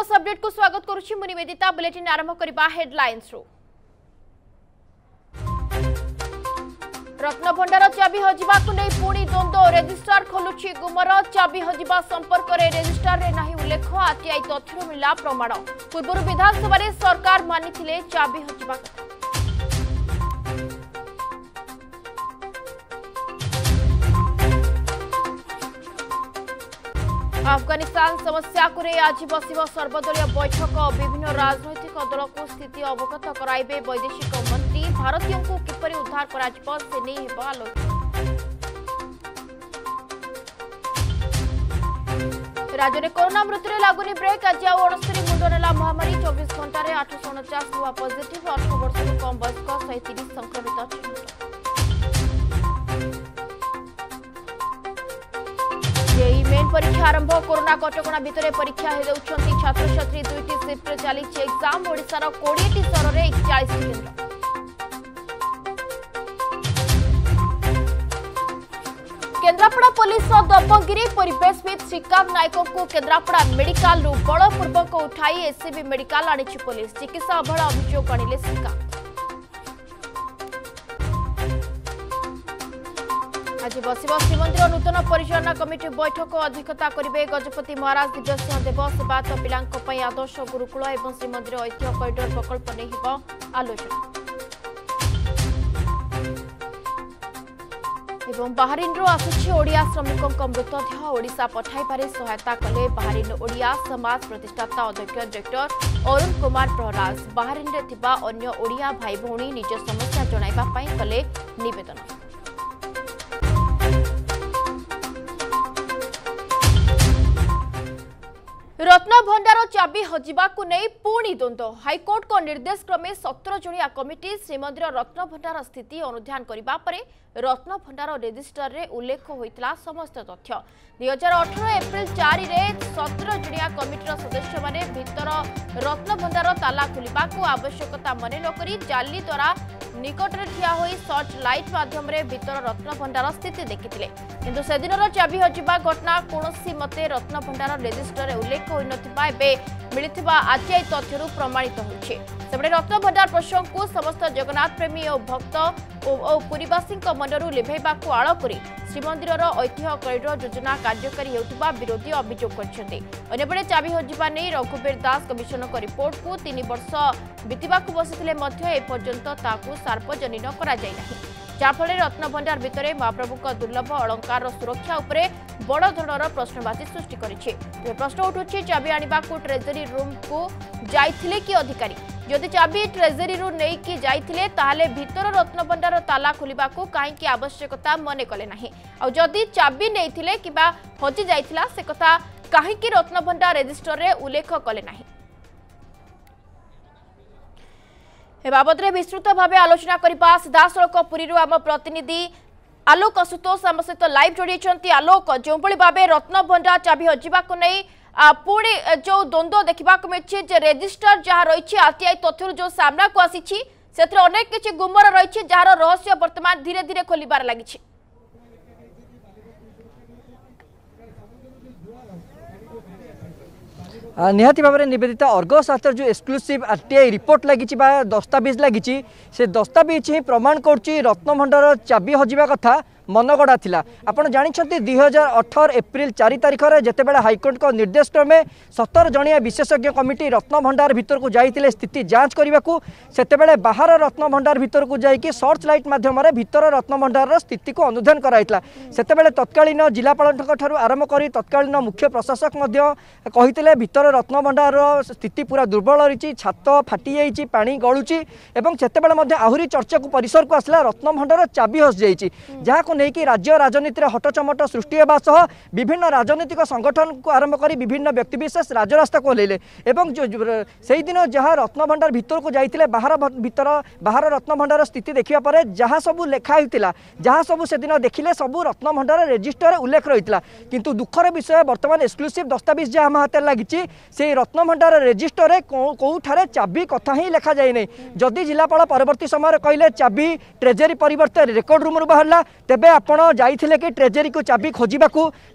news update କୁ ସ୍ୱାଗତ କରୁଛି ମୁଁ ନିବେଦିତା ବୁଲେଟିନ୍ ଆରମ୍ଭ କରିବା ହେଡ୍ଲାଇନ୍ସରୁ ରତ୍ନଭଣ୍ଡାର ଚାବି ହଜିବାକୁ ନେଇ ପୁଣି ଦ୍ୱନ୍ଦ୍ୱ ରେଜିଷ୍ଟ୍ରାର ଖୋଲୁଛି ଗୁମର ଚାବି ହଜିବା ସମ୍ପର୍କରେ ରେଜିଷ୍ଟ୍ରାରରେ ନାହିଁ ଉଲ୍ଲେଖ ଆର୍ଟିଆଇ ତଥ୍ୟରୁ ମିଳିଲା ପ୍ରମାଣ ପୂର୍ବରୁ ବିଧାନସଭାରେ ସରକାର ମାନିଥିଲେ ଚାବି ହଜିବା କଥା अफगानिस्तान समस्या नै आज बस्य सर्वदलीय बैठक विभिन्न राजनैतिक दलको स्थिति अवगत गराइ वैदेशिक मन्त्री भारतीय किप उद्धार राज्य राज्यले कोरोना मृत्यु लागुन ब्रेक्तरी मुड नेला महामारी चौबिस घन्टा आठश अणचास नुवा पज वर्ष कम वयस्क श्रिस संक्रमित चिह्न जेई मेन परीक्षा आरंभ कोरोना कटका भितर परीक्षा हो जाऊंगी छात्रछात्री दुईट सीट्रे चली एक्जाम ओडार कोड़े स्तर में एकचाश केन्द्र केन्द्रापड़ा पुलिस दबंगिरी परेशविद श्रीकांत नायकों केन्द्रापड़ा मेडिकाल बड़ उठाई एससीबी मेडिकाल आनी पुलिस चिकित्सा अवहेला अभियोग आने श्रीकांत আজ বসব শ্রীমন্দির নূতন পরিচালনা কমিটি বৈঠক অধ্যক্ষতা করবে গজপতি মহারাজ দিব্যসিংহ দেব সেবাত পিলাঙ্পাই আদর্শ গুরুকুল এবং শ্রীমন্দির ঐতিহ্য করিডর প্রকল্প নিয়ে হব আলোচনা এবং বাহারিন্রু আসুছি ওড়িয়া শ্রমিকঙ্ক মৃতদেহ ওড়িশা পঠাইবারে সহায়তা কলে বাহারিন ওড়িয়া সমাজ প্রতিষ্ঠাতা অধ্যক্ষ ডক্টর অরুণ কুমার প্রহরাজ বাহারিন্রে থিবা অন্য ওড়িয়া ভাই ভৌণী নিজ সমস্যা জনাইবা পাই কলে নিবেদন ରତ୍ନଭଣ୍ଡାର ଚାବି ହଜିବାକୁ ନେଇ ପୁଣି ଦ୍ୱନ୍ଦ୍ୱ ହାଇକୋର୍ଟଙ୍କ ନିର୍ଦ୍ଦେଶ କ୍ରମେ ସତର ଜଣିଆ କମିଟି ଶ୍ରୀମନ୍ଦିର ରତ୍ନଭଣ୍ଡାର ସ୍ଥିତି ଅନୁଧ୍ୟାନ କରିବା ପରେ ରତ୍ନଭଣ୍ଡାର ରେଜିଷ୍ଟରରେ ଉଲ୍ଲେଖ ହୋଇଥିଲା ସମସ୍ତ ତଥ୍ୟ ଦୁଇ ହଜାର ଅଠର ଏପ୍ରିଲ ଚାରିରେ ସତର ଜଣିଆ କମିଟିର ସଦସ୍ୟମାନେ ଭିତର ରତ୍ନଭଣ୍ଡାର ତାଲା ଖୋଲିବାକୁ ଆବଶ୍ୟକତା ମନେ ନକରି ଜାଲି ଦ୍ୱାରା ନିକଟରେ ଠିଆ ହୋଇ ସର୍ଚ୍ଚ ଲାଇଟ୍ ମାଧ୍ୟମରେ ଭିତର ରତ୍ନଭଣ୍ଡାର ସ୍ଥିତି ଦେଖିଥିଲେ କିନ୍ତୁ ସେଦିନର ଚାବି ହଜିବା ଘଟଣା କୌଣସି ମତେ ରତ୍ନଭଣ୍ଡାର ରେଜିଷ୍ଟରରେ ଉଲ୍ଲେଖ ହୋଇନଥିବା ଏବେ ମିଳିଥିବା ଆର୍ଟିଆଇ ତଥ୍ୟରୁ ପ୍ରମାଣିତ ହୋଇଛି ସେପଟେ ରତ୍ନ ଭଣ୍ଡାର ପ୍ରସଙ୍ଗକୁ ସମସ୍ତ ଜଗନ୍ନାଥ ପ୍ରେମୀ ଓ ଭକ୍ତ ଓ ପୁରୀବାସୀଙ୍କ ମନରୁ ଲିଭାଇବାକୁ ଆଳ କରି ଶ୍ରୀମନ୍ଦିରର ଐତିହ୍ୟ କରିଡର ଯୋଜନା କାର୍ଯ୍ୟକାରୀ ହେଉଥିବା ବିରୋଧୀ ଅଭିଯୋଗ କରିଛନ୍ତି ଅନ୍ୟପଟେ ଚାବି ହଜିବା ନେଇ ରଘୁବୀର ଦାସ କମିଶନଙ୍କ ରିପୋର୍ଟକୁ ତିନି ବର୍ଷ ବିତିବାକୁ ବସିଥିଲେ ମଧ୍ୟ ଏପର୍ଯ୍ୟନ୍ତ ତାହାକୁ ସାର୍ବଜନୀନ କରାଯାଇ ନାହିଁ ᱡᱟᱯᱲᱟᱣ ᱨત્ᱱᱵᱚᱸᱰᱟᱨ ᱵᱤᱛᱨᱮ ᱢᱟ ᱯᱨᱚᱵᱷᱩ ᱠᱚ ᱫᱩᱨᱞᱚᱵᱷ ᱚᱞᱚᱝᱠᱟᱨ ᱨᱚ ᱥᱩᱨᱠᱷᱟ ᱩᱯᱨᱮ ᱵᱚᱰᱚ ᱫᱷᱚᱱᱚᱨᱟ ᱯᱨᱚᱥᱱᱚ ᱵᱟᱪᱤ ᱥᱩᱥᱴᱤ ᱠᱟᱹᱨᱤ ᱪᱮ ᱯᱨᱚᱥᱱᱚ ᱩᱴᱷᱩ ᱪᱷᱤ ᱪᱟᱵᱤ ᱟᱹᱱᱤᱵᱟ ᱠᱚ ᱴᱨᱮᱡᱟᱨᱤ ᱨᱩᱢ ᱠᱚ ᱡᱟᱭᱛᱤᱞᱮ ᱠᱤ ᱟᱹಧಿಕᱟᱨᱤ ᱡᱚᱛᱚ ᱪᱟᱵᱤ ᱴᱨᱮᱡᱟᱨᱤ ᱨᱩ ᱱᱮᱭ ᱠᱤ ᱡᱟᱭᱛᱤᱞᱮ ᱛᱟᱦᱞᱮ ᱵᱤᱛᱨᱚ ᱨત્ᱱᱵᱚᱸᱰᱟᱨ ᱨᱚ ᱛᱟᱞᱟ ᱠᱷᱩᱞᱤᱵᱟ ᱠᱚ ᱠᱟ এ বাবদরে বিস্তৃত ভাবে আলোচনা করা সিধাসলখ পুরীর আমার প্রতিনিধি আলোক আশুতোষ আমার সহ লাইভ যোড়াইছেন আলোক যেভাবে ভাবে রত্নভণ্ডা চাবি হজিবাকু নেই পুড়ি যে দ্বন্দ্ব দেখা মিলছে যে রেজিষ্টর যা রয়েছে আরটিআই তথ্যর যে সামনাকু আসিছি সেতরে অনেক কিছু গুমর রয়েছে যার রহস্য বর্তমান ধীরে ধীরে খোলবার লাগিছে ନିହାତି ଭାବରେ Nivedita Argus Acharya exclusive R T I report ଲାଗିଛି ବା ଦସ୍ତାବିଜ ଲାଗିଛି ସେ ଦସ୍ତାବିଜ ହିଁ ପ୍ରମାଣ କରୁଛି ରତ୍ନଭଣ୍ଡାର ଚାବି ହଜିବା କଥା ମନଗଢ଼ା ଥିଲା ଆପଣ ଜାଣିଛନ୍ତି ଦୁଇ ହଜାର ଅଠର ଏପ୍ରିଲ ଚାରି ତାରିଖରେ ଯେତେବେଳେ ହାଇକୋର୍ଟଙ୍କ ନିର୍ଦ୍ଦେଶକ୍ରମେ ସତର ଜଣିଆ ବିଶେଷଜ୍ଞ କମିଟି ରତ୍ନଭଣ୍ଡାର ଭିତରକୁ ଯାଇଥିଲେ ସ୍ଥିତି ଯାଞ୍ଚ କରିବାକୁ ସେତେବେଳେ ବାହାର ରତ୍ନଭଣ୍ଡାର ଭିତରକୁ ଯାଇକି ସର୍ଚ୍ଚ ଲାଇଟ୍ ମାଧ୍ୟମରେ ଭିତର ରତ୍ନଭଣ୍ଡାରର ସ୍ଥିତିକୁ ଅନୁଧ୍ୟାନ କରାଯାଇଥିଲା ସେତେବେଳେ ତତ୍କାଳୀନ ଜିଲ୍ଲାପାଳଙ୍କଠାରୁ ଆରମ୍ଭ କରି ତତ୍କାଳୀନ ମୁଖ୍ୟ ପ୍ରଶାସକ ମଧ୍ୟ କହିଥିଲେ ଭିତର ରତ୍ନଭଣ୍ଡାରର ସ୍ଥିତି ପୁରା ଦୁର୍ବଳ ରହିଛି ଛାତ ଫାଟିଯାଇଛି ପାଣି ଗଳୁଛି ଏବଂ ସେତେବେଳେ ମଧ୍ୟ ଆହୁରି ଚର୍ଚ୍ଚାକୁ ପରିସରକୁ ଆସିଲା ରତ୍ନଭଣ୍ଡାର ଚାବି ହସିଯାଇଛି ଯାହାକୁ ନେଇକି ରାଜ୍ୟ ରାଜନୀତିରେ ହଟଚମଟ ସୃଷ୍ଟି ହେବା ସହ ବିଭିନ୍ନ ରାଜନୈତିକ ସଂଗଠନକୁ ଆରମ୍ଭ କରି ବିଭିନ୍ନ ବ୍ୟକ୍ତିବିଶେଷ ରାଜରାସ୍ତାକୁ ଓହ୍ଲାଇଲେ ଏବଂ ସେହିଦିନ ଯାହା ରତ୍ନଭଣ୍ଡାର ଭିତରକୁ ଯାଇଥିଲେ ବାହାର ଭିତର ବାହାର ରତ୍ନଭଣ୍ଡାର ସ୍ଥିତି ଦେଖିବା ପରେ ଯାହା ସବୁ ଲେଖା ହୋଇଥିଲା ଯାହା ସବୁ ସେଦିନ ଦେଖିଲେ ସବୁ ରତ୍ନଭଣ୍ଡାର ରେଜିଷ୍ଟରରେ ଉଲ୍ଲେଖ ରହିଥିଲା କିନ୍ତୁ ଦୁଃଖର ବିଷୟ ବର୍ତ୍ତମାନ ଏକ୍ସକ୍ଲୁସିଭ ଦସ୍ତାବିଜ ଯାହା ଆମ ହାତରେ ଲାଗିଛି ସେହି ରତ୍ନଭଣ୍ଡାର ରେଜିଷ୍ଟରରେ କେଉଁଠାରେ ଚାବି କଥା ହିଁ ଲେଖାଯାଇନାହିଁ ଯଦି ଜିଲ୍ଲାପାଳ ପରବର୍ତ୍ତୀ ସମୟରେ କହିଲେ ଚାବି ଟ୍ରେଜେରୀ ପରିବର୍ତ୍ତେ ରେକର୍ଡ ରୁମ୍ରୁ ବାହାରିଲା ତେବେ তেবে আপনার যাই কি ট্রেজেরি কু চাবি খোঁজা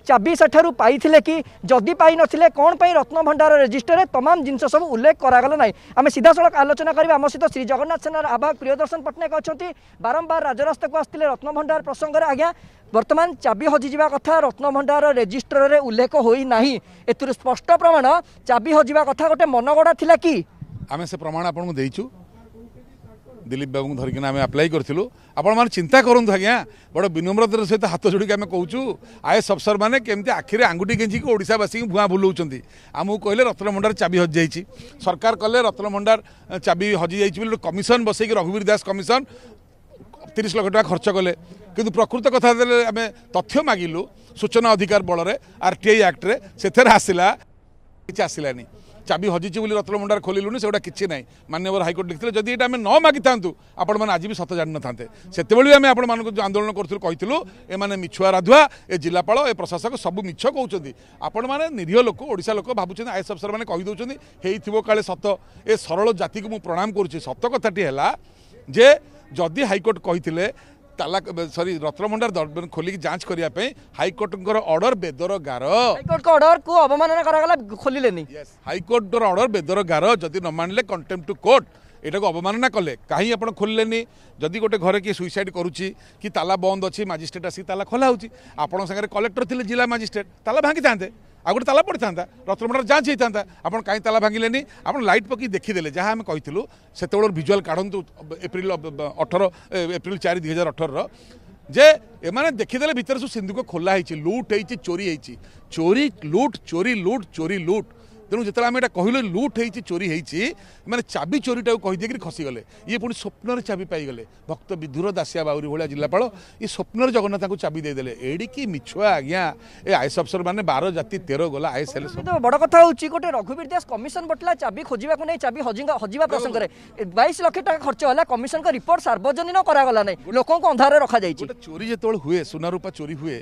চাবি সেঠার পাইলে কি যদি পাই নথিলে কোণ পাই রত্নভণ্ডার রেজিষ্টরে তমাম জিনিস সব উল্লেখ করাগলা না আমি সিধাসলখ আলোচনা করি আমার সহ শ্রী জগন্নাথ সেনার আবাহ প্রিয়দর্শন পট্টনাক অনেক বারম্বার রাজরাস্তাক আসলে রত্নভণ্ডার প্রসঙ্গে আজ্ঞা বর্তমান চাবি হজিযা কথা রত্নভণ্ডার রেজিষ্টরের উল্লেখ হয়ে না এর স্পষ্ট প্রমাণ চাবি হজিবা কথা গোটে মনগড়া লা কি আমি সে প্রমাণ আপনার দিয়েছু দিলীপ বাবু ধরিকিনা আমি আপ্লাই করলু আপনার চিন্তা করতু আজ্ঞা বড় বিনম্রতার সহ হাত যোড়ি আমি কৌছু আইএস অফিসর মানে কেমি আখি আঙ্গুটি গেঞ্জিকি ওড়শাবাসী ভুয়া বুলাউছেন আমি কহিলে রত্নভণ্ডার চাবি হজি যাই সরকার কলে রত্নভণ্ডার চাবি হজি যাই বলে কমিশন বসাইকি রঘুবীর দাস কমিশন তিরিশ লক্ষ টাকা খরচ কলে কিন্তু প্রকৃত কথা আমি তথ্য মাগিলু সূচনা অধিকার বলরে আর আরটিআই আক্টে সেথেরে আসিলা কিছু আসিলানি ଚାବି ହଜିଛି ବୋଲି ରତ୍ନଭଣ୍ଡାର ଖୋଲିଲୁନି ସେଗୁଡ଼ା କିଛି ନାହିଁ ମାନ୍ୟବର ହାଇକୋର୍ଟ ଲେଖିଥିଲେ ଯଦି ଏଇଟା ଆମେ ନ ମାଗିଥାନ୍ତୁ ଆପଣମାନେ ଆଜି ବି ସତ ଜାଣିନଥାନ୍ତେ ସେତେବେଳେ ବି ଆମେ ଆପଣମାନଙ୍କୁ ଯେଉଁ ଆନ୍ଦୋଳନ କରୁଥିଲୁ କହିଥିଲୁ ଏମାନେ ମିଛୁଆ ରାଧୁଆ ଏ ଜିଲ୍ଲାପାଳ ଏ ପ୍ରଶାସକ ସବୁ ମିଛ କହୁଛନ୍ତି ଆପଣମାନେ ନିରୀହ ଲୋକ ଓଡ଼ିଶା ଲୋକ ଭାବୁଛନ୍ତି ଆଇଏସ୍ ଅଫିସରମାନେ କହିଦେଉଛନ୍ତି ହେଇଥିବ କାଳେ ସତ ଏ ସରଳ ଜାତିକୁ ମୁଁ ପ୍ରଣାମ କରୁଛି ସତ କଥାଟି ହେଲା ଯେ ଯଦି ହାଇକୋର୍ଟ କହିଥିଲେ তালা সরি রত্নভণ্ডার খোলিকি যাঞ্চ করা হাইকোর্টর অর্ডর বেদর গার হাইকোর্ট অর্ডর কু অবমাননা করা গলা খোলিলেনি হাইকোর্টর অর্ডর বেদর গার যদি ন মানলে কন্টেম টু কোর্ট এটাকে অবমাননা কলে কাহি আপনার খোললেনি যদি গোটে ঘরে কি সুইসাইড করুচি কি তালা বন্ধ অছি ম্যাজিষ্ট্রেট আসি তালা খোলা হচ্ছে আপনার সাথে কলেক্টর লে জেলা ম্যাজিষ্ট্রেট তালা ভাঙ্গি থাকে ଆଉ ଗୋଟେ ତାଲା ପଡ଼ିଥାନ୍ତା ରତ୍ନଭଣ୍ଡାର ଯାଞ୍ଚ ହେଇଥାନ୍ତା ଆପଣ କାହିଁ ତାଲା ଭାଙ୍ଗିଲେନି ଆପଣ ଲାଇଟ୍ ପକାଇ ଦେଖିଦେଲେ ଯାହା ଆମେ କହିଥିଲୁ ସେତେବେଳେ ଭିଜୁଆଲ୍ କାଢ଼ନ୍ତୁ ଏପ୍ରିଲ ଅଠର ଏପ୍ରିଲ ଚାରି ଦୁଇ ହଜାର ଅଠରର ଯେ ଏମାନେ ଦେଖିଦେଲେ ଭିତରେ ସବୁ ସିନ୍ଦୁକ ଖୋଲା ହେଇଛି ଲୁଟ୍ ହେଇଛି ଚୋରି ହେଇଛି ଚୋରି ଲୁଟ୍ ଚୋରି ଲୁଟ୍ ଚୋରି ଲୁଟ୍ তেমন যেতবে আমি এটা কহিলু লুট হয়েছে চোরি হয়েছে মানে চাবি চোরিটা কহিদেকি খসিগলে ইয়ে পুঁ স্বপ্নরে চাবি পাইগলে ভক্ত বিধুর দাসিয়া বাউরি ভাগ জেলাপাল ই স্বপ্নরে জগন্নাথ তাকে চাবি দেদেলে এড়িকি মিছুয়া আজ্ঞা এ আইএস অফিসর মানে বার জাতি তের গলা আইএস হলে বড় কথা হচ্ছে গোটে রঘুবীর দাস কমিশন বটলা চাবি খোঁজা নেই চাবি হজিবা প্রসঙ্গে বাইশ লক্ষ টাকা খরচ হল কমিশন রিপোর্ট সার্বজনীন করাগলা নাই লোক অন্ধারে রখা যাই চোরি যেত হুয়ে সোনা চোরি হুয়ে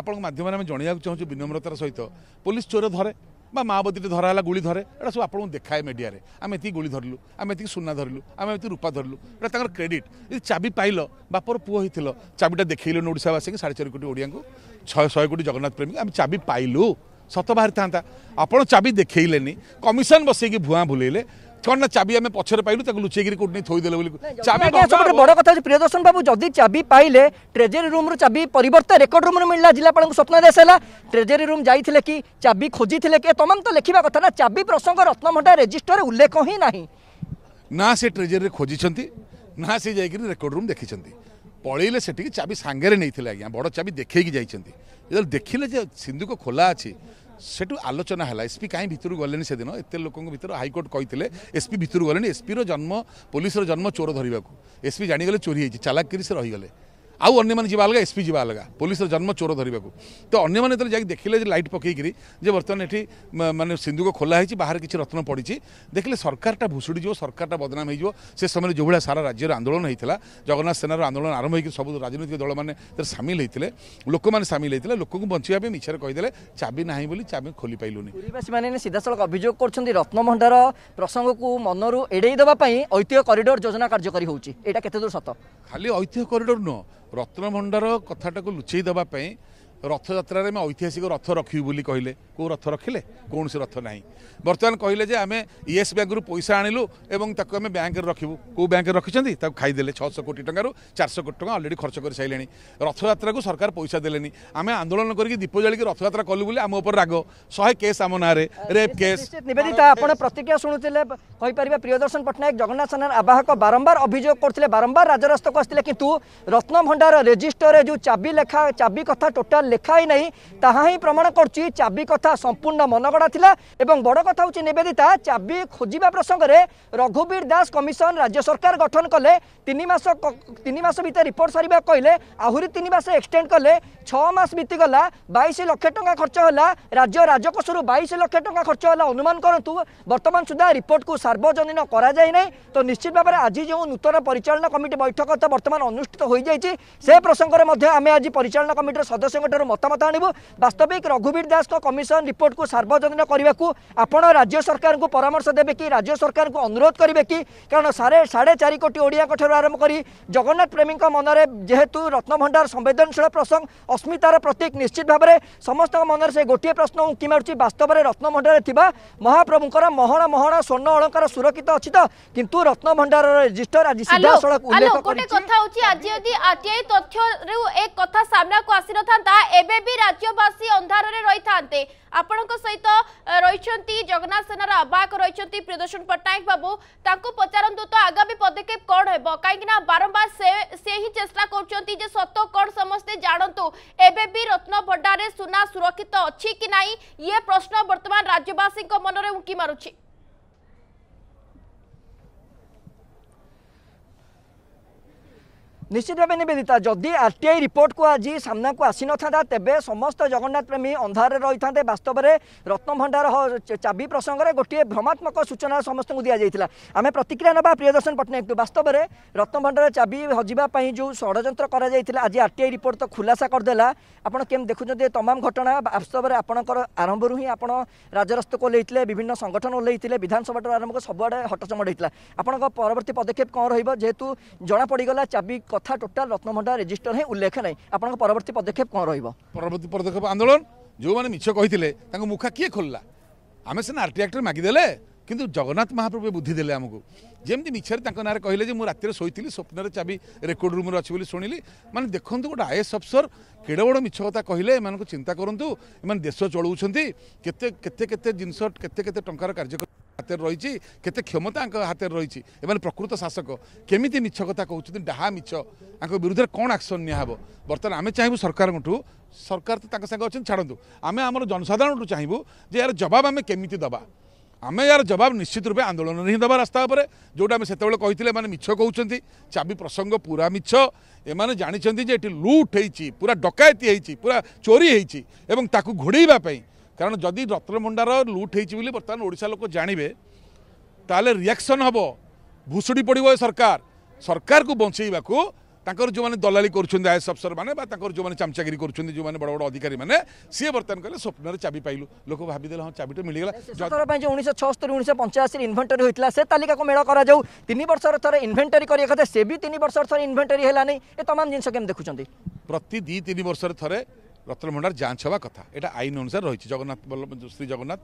আপনার মাধ্যমে আমি জনাইବାକୁ চাহু বিনম্রতার সহ পুলিশ চোর ধরে বা ମାଓବାଦୀଟେ ଧରା ହେଲା ଗୁଳି ଧରେ ଏଇଟା ସବୁ ଆପଣଙ୍କୁ ଦେଖାଏ ମିଡ଼ିଆରେ ଆମେ ଏତିକି ଗୁଳି ଧରିଲୁ ଆମେ ଏତିକି ସୁନା ଧରିଲୁ ଆମେ ଏତିକି ରୂପା ଧରିଲୁ ଏଇଟା ତାଙ୍କର କ୍ରେଡ଼ିଟ୍ ଯଦି ଚାବି ପାଇଲ ବାପର ପୁଅ ହେଇଥିଲ ଚାବିଟା ଦେଖେଇଲୁନି ଓଡ଼ିଶାବାସୀକି ସାଢ଼େ ଚାରି କୋଟି ଓଡ଼ିଆଙ୍କୁ ଶହେ ଶହେ କୋଟି ଜଗନ୍ନାଥ ପ୍ରେମୀକୁ ଆମେ ଚାବି ପାଇଲୁ ସତ ବାହାରିଥାନ୍ତା ଆପଣ ଚାବି ଦେଖେଇଲେନି କମିଶନ ବସେଇକି ଭୁଆଁ ଭୁଲେଇଲେ কণ না চাবি আমি পছরে পাইলু তাকে লুচেইকি কোটি নেই থইদেলে বলি চাবি সবুঠু বড় কথা হচ্ছে প্রিয়দর্শন বাবু যদি চাবি পাইলে ট্রেজেরি রুম্রু চাবি পরিবর্তে রেকর্ড রুম্রু মিললা জেলাপাল স্বপ্নাদেশ হল ট্রেজেরি রুম যাই কি চাবি খোঁজি কি তমাম তো লেখা কথা না চাবি প্রসঙ্গ রত্নভণ্ডা রেজিষ্টরে উল্লেখ হি না না সে ট্রেজেরি খোঁজিছেন না সে যাই রেকর্ড রুম দেখিছেন পড়াইলে সেটিকি চাবি সাঙ্গে নেই আজ্ঞা বড় চাবি দেখেই যাই যেতে দেখলে যে সিন্ধুক খোলা আছে ସେଠୁ ଆଲୋଚନା ହେଲା ଏସ୍ପି କାହିଁ ଭିତରୁ ଗଲେନି ସେଦିନ ଏତେ ଲୋକଙ୍କ ଭିତରୁ ହାଇକୋର୍ଟ କହିଥିଲେ ଏସ୍ପି ଭିତରୁ ଗଲେନି ଏସ୍ପିର ଜନ୍ମ ପୋଲିସର ଜନ୍ମ ଚୋର ଧରିବାକୁ ଏସ୍ପି ଜାଣିଗଲେ ଚୋରି ହେଇଛି ଚାଲାକିରି ସେ ରହିଗଲେ ଆଉ ଅନ୍ୟମାନେ ଯିବା ଅଲଗା ଏସ୍ପି ଯିବା ଅଲଗା ପୋଲିସର ଜନ୍ମ ଚୋର ଧରିବାକୁ ତ ଅନ୍ୟମାନେ ଯେତେବେଳେ ଯାଇକି ଦେଖିଲେ ଯେ ଲାଇଟ୍ ପକାଇକିରି ଯେ ବର୍ତ୍ତମାନ ଏଠି ମାନେ ସିନ୍ଦୁକ ଖୋଲା ହେଇଛି ବାହାରେ କିଛି ରତ୍ନ ପଡ଼ିଛି ଦେଖିଲେ ସରକାରଟା ଭୁଷୁଡ଼ିଯିବ ସରକାରଟା ବଦନାମ ହେଇଯିବ ସେ ସମୟରେ ଯେଉଁଭଳିଆ ସାରା ରାଜ୍ୟରେ ଆନ୍ଦୋଳନ ହେଇଥିଲା ଜଗନ୍ନାଥ ସେନାର ଆନ୍ଦୋଳନ ଆରମ୍ଭ ହେଇକି ସବୁ ରାଜନୈତିକ ଦଳମାନେ ସେଥିରେ ସାମିଲ ହେଇଥିଲେ ଲୋକମାନେ ସାମିଲ ହେଇଥିଲେ ଲୋକଙ୍କୁ ବଞ୍ଚିବା ପାଇଁ ମିଛରେ କହିଦେଲେ ଚାବି ନାହିଁ ବୋଲି ଚାବି ଖୋଲି ପାଇଲୁନି ପୁରୀବାସୀମାନେ ସିଧାସଳଖ ଅଭିଯୋଗ କରୁଛନ୍ତି ରତ୍ନଭଣ୍ଡାର ପ୍ରସଙ୍ଗକୁ ମନରୁ ଏଡ଼େଇ ଦେବା ପାଇଁ ଐତିହ୍ୟ କରିଡର ଯୋଜନା କାର୍ଯ୍ୟକାରୀ ହେଉଛି ଏଇଟା କେତେ ଦୂର ସତ ଖାଲି ଐତିହ୍ୟ କରିଡର ନୁହଁ ରତ୍ନଭଣ୍ଡାର କଥାଟାକୁ ଲୁଚେଇ ଦେବା ପାଇଁ ରଥଯାତ୍ରାରେ ଆମେ ଐତିହାସିକ ରଥ ରଖିବୁ ବୋଲି କହିଲେ କେଉଁ ରଥ ରଖିଲେ କୌଣସି ରଥ ନାହିଁ ବର୍ତ୍ତମାନ କହିଲେ ଯେ ଆମେ ୟେସ୍ ବ୍ୟାଙ୍କରୁ ପଇସା ଆଣିଲୁ ଏବଂ ତାକୁ ଆମେ ବ୍ୟାଙ୍କରେ ରଖିବୁ କେଉଁ ବ୍ୟାଙ୍କରେ ରଖିଛନ୍ତି ତାକୁ ଖାଇଦେଲେ ଛଅଶହ କୋଟି ଟଙ୍କାରୁ ଚାରିଶହ କୋଟି ଟଙ୍କା ଅଲରେଡ଼ି ଖର୍ଚ୍ଚ କରିସାରିଲେଣି ରଥଯାତ୍ରାକୁ ସରକାର ପଇସା ଦେଲେନି ଆମେ ଆନ୍ଦୋଳନ କରିକି ଦୀପ ଜାଳିକି ରଥଯାତ୍ରା କଲୁ ବୋଲି ଆମ ଉପରେ ରାଗ ଶହେ କେସ୍ ଆମ ନାଁରେ ରେପ୍ କେସ୍ ନିବେଦିତା ଆପଣ ପ୍ରତିକ୍ରିୟା ଶୁଣୁଥିଲେ କହିପାରିବେ ପ୍ରିୟଦର୍ଶନ ପଟ୍ଟନାୟକ ଜଗନ୍ନାଥ ସେନାର ଆବାହକ ବାରମ୍ବାର ଅଭିଯୋଗ କରୁଥିଲେ ବାରମ୍ବାର ରାଜରାସ୍ତାକୁ ଆସିଥିଲେ କିନ୍ତୁ ରତ୍ନଭଣ୍ଡାର ରେଜିଷ୍ଟରରେ ଯେଉଁ ଚାବି ଲେଖା ଚାବି କଥା ଟୋଟାଲ লেখা হয়ে নাই তাহা হি প্রমাণ করছি চাবি কথা সম্পূর্ণ মনগড়া লা এবং বড় কথা হচ্ছে নিবেদিতা চাবি খোঁজা প্রসঙ্গে রঘুবীর দাস কমিশন রাজ্য সরকার গঠন কলে তিন মাস তিন মাস ভিতরে রিপোর্ট সারা কহিলে আহরি তিন মাস এক্সটেন্ড কলে ছ মাস বিতিগলা বাইশ লক্ষ টাকা খরচ হলা রাজ্য রাজকোষর বাইশ লক্ষ টাকা খরচ হলা অনুমান করতু বর্তমান সুদ্ধা রিপোর্টকু সার্বজনীন করা যায় না তো নিশ্চিত ভাবে আজ যে নূতন পরিচালনা কমিটি বৈঠক তো বর্তমান অনুষ্ঠিত হয়ে যাই সে প্রসঙ্গে আমি আজ পরিচালনা কমিটির সদস্য मतमत आस्तविक रघुवीर दासिसन रिपोर्टको सर्वजन राज्य सरकार को परामर्श कि राज्य को अनुरोध कि कारण साढे चार आरंभ आरम्भ जगन्नाथ प्रेमी मनले जुन रत्नभण्डार सम्वेदनशील प्रसङ्ग अस्मितार प्रतीक निश्चित भाव सम मन गोटे प्रश्न उस्तव रत्नभण्डार महाप्रभु महण महण स्वर्ण अलंकार सुरक्षित अचि रत्नभन्दा এবে বি রাজ্যবাসী অন্ধারে রইথান্তে আপনার সহিত রয়েছেন জগন্নাথ সেনার আহ্বায়ক রয়েছেন প্রিয়দর্শন পট্টনাক বাবু তাঁকু পচারতু তো আগামী পদক্ষেপ কণ হব কিনা বারম্বার সে হি চেষ্টা করছেন যে সত কণ সমস্তে জাণতু এবে বি রত্ন ভণ্ডারে সুনা সুরক্ষিত অছি কি না ইয়ে প্রশ্ন বর্তমান রাজ্যবাসী মনরে উঁকি মারুছে নিশ্চিত ভাবে নিবেদিতা যদি আরটিআই রিপোর্টকু আজ সামনাকু আসি নথান্তা তেবে সমস্ত জগন্নাথ প্রেমী অন্ধারে রয়েছে বাস্তবরে রত্নভণ্ডার চাবি প্রসঙ্গে গোটিয়ে ভ্রমাত্মক সূচনা সমস্ত দিয়াই আমি প্রতিক্রিয়া নেওয়া প্রিয়দর্শন পট্টনায়ক বাস্তবরে রত্নভণ্ডার চাবি হজিবা যে ষড়যন্ত্র করা যাই আজ আরটিআই রিপোর্ট তো খুলাসা করেদেলা আপনার কেম দেখুম তমাম ঘটনা বাস্তবরে আপনার আরম্ভর হি আপনার রাজরাস্তাক ওলাইলে বিভিন্ন সংগঠন ওলাইলে বিধানসভাঠার আরম্ভ সবুড়ে হটচমট হয়েছিল আপনার পরবর্তী পদক্ষেপ কম রহব যেহেতু জনা পড়িগলা চাবি কথা কথা টোটাল রত্নভণ্ডা রেজিষ্টর ହିଁ ଉଲ୍ଲେଖ ନାହିଁ ଆପଣଙ୍କ ପରବର୍ତ୍ତୀ ପଦକ୍ଷେପ କ'ଣ ରହିବ ପରବର୍ତ୍ତୀ ପଦକ୍ଷେପ ଆନ୍ଦୋଳନ ଯେଉଁମାନେ ମିଛ କହିଥିଲେ ତାଙ୍କ ମୁଖା କିଏ ଖୋଲିଲା ଆମେ ସିନା ଆର୍ ଟି ଆକ୍ଟରେ ମାଗିଦେଲେ କିନ୍ତୁ ଜଗନ୍ନାଥ ମହାପ୍ରଭୁ ବୁଦ୍ଧି ଦେଲେ ଆମକୁ ଯେମିତି ମିଛରେ ତାଙ୍କ ନାଁରେ କହିଲେ ଯେ ମୁଁ ରାତିରେ ଶୋଇଥିଲି ସ୍ୱପ୍ନରେ ଚାବି ରେକର୍ଡ ରୁମ୍ରେ ଅଛି ବୋଲି ଶୁଣିଲି ମାନେ ଦେଖନ୍ତୁ ଗୋଟେ ଆଇ ଏସ୍ ଅଫିସର କେଡ଼େ ବଡ଼ ମିଛ କଥା କହିଲେ ଏମାନଙ୍କୁ ଚିନ୍ତା କରନ୍ତୁ ଏମାନେ ଦେଶ ଚଳାଉଛନ୍ତି କେତେ କେତେ କେତେ ଜିନିଷ କେତେ କେତେ ଟଙ୍କାର କାର୍ଯ୍ୟକ୍ରମ হাতের রয়েছে কেতে ক্ষমতা হাতের রয়েছে এমন প্রকৃত শাসক কেমিতি মিছ কথা কৌছেন ডাহা মিছ তাঁর বিধে কম আকশন হব বর্তমানে আমি চাইবু সরকারঠু সরকার তো তাঁর সাথে অনেক ছাড়ু আমি আমার জনসাধারণ চাইবু যে এর জবাব আমি কেমিতি দেবা আমি এর জবাব নিশ্চিত রূপে আন্দোলনের হি দেবা রাস্তা উপরে যেটা আমি সেতবে কে এমনি মিছ কৌন চাবি প্রসঙ্গ পুরা মিছ এমানে জাঁচান যে এটি লুট হয়েছি পুরা ডকায়তি হয়েছি পুরা চোরি হয়েছি এবং তাকে ঘোড়াইবা କାରଣ ଯଦି ରତ୍ନଭଣ୍ଡାର ଲୁଟ୍ ହେଇଛି ବୋଲି ବର୍ତ୍ତମାନ ଓଡ଼ିଶା ଲୋକ ଜାଣିବେ ତାହେଲେ ରିଆକ୍ସନ୍ ହେବ ଭୁଷୁଡ଼ି ପଡ଼ିବ ଏ ସରକାର ସରକାରକୁ ବଞ୍ଚେଇବାକୁ ତାଙ୍କର ଯେଉଁମାନେ ଦଲାଲି କରୁଛନ୍ତି ଆଇଏସ୍ ଅଫିସରମାନେ ବା ତାଙ୍କର ଯେଉଁମାନେ ଚାମଚାଗିରି କରୁଛନ୍ତି ଯେଉଁମାନେ ବଡ଼ ବଡ଼ ଅଧିକାରୀମାନେ ସିଏ ବର୍ତ୍ତମାନ କହିଲେ ସ୍ୱପ୍ନରେ ଚାବି ପାଇଲୁ ଲୋକ ଭାବିଦେଲେ ହଁ ଚାବିଟେ ମିଳିଗଲା ପାଇଁ ଯେଉଁ ଉଣେଇଶହ ଛଅସ୍ତରୀ ଉଣେଇଶହ ପଞ୍ଚାଅଶୀରେ ଇନଭେଣ୍ଟରୀ ହୋଇଥିଲା ସେ ତାଲିକାକୁ ମେଳ କରାଯାଉ ତିନି ବର୍ଷର ଥରେ ଇନଭେଣ୍ଟରୀ କରିବା କଥା ସେ ବି ତିନି ବର୍ଷର ଥରେ ଇନଭେଣ୍ଟରୀ ହେଲାନି ଏ ତମାମ ଜିନିଷ କେମିତି ଦେଖୁଛନ୍ତି ପ୍ରତି ଦୁଇ ତିନି ବର୍ଷରେ ଥରେ রত্নভণ্ডার যাঞ্চ হওয়া কথা এটা আইন অনুসারে রয়েছে জগন্নাথ বল্লভ শ্রী জগন্নাথ